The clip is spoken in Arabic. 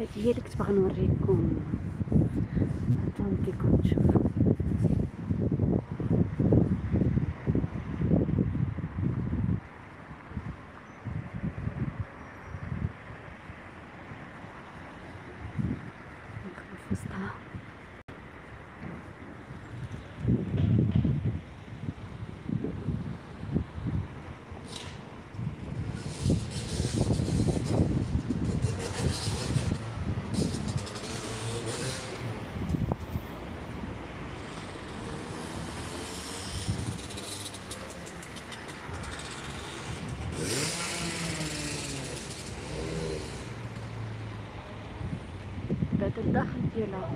هي اللي كنت باغا نوريكم. كيكون تشوفوا بعد الداخل ديالها